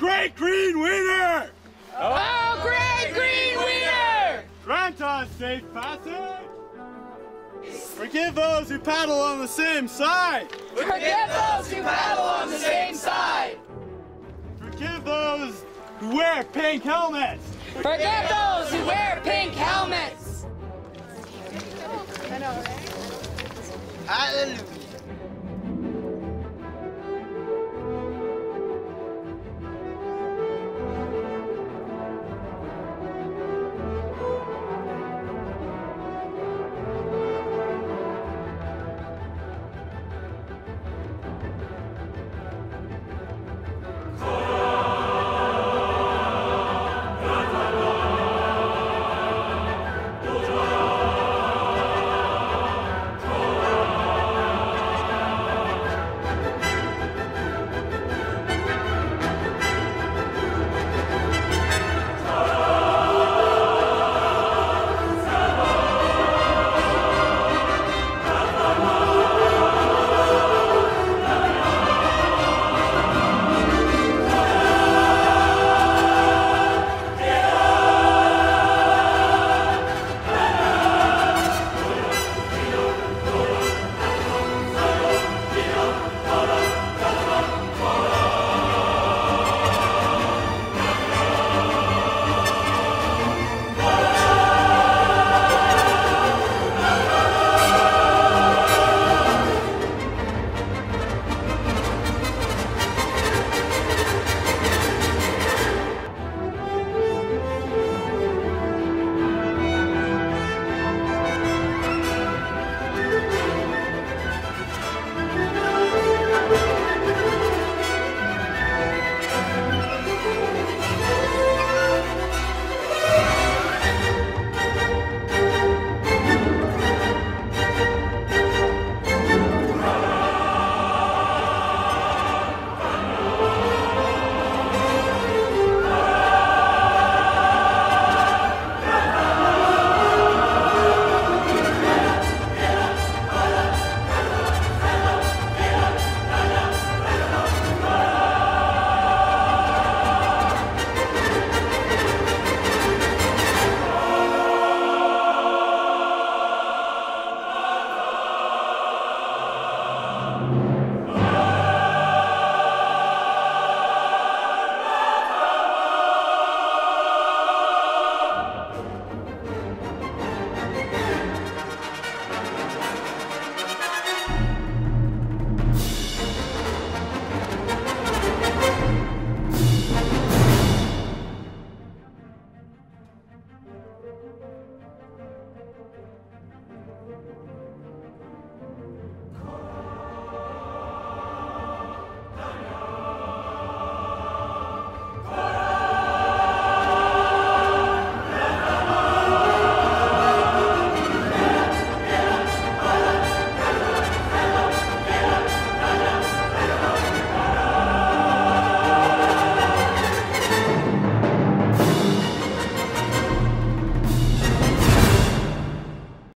great green wiener! Oh, great green wiener! Grant us safe passage! Forgive those who paddle on the same side! Forgive those who paddle on the same side! Forgive those who wear pink helmets! Forgive those who wear pink helmets! Hallelujah.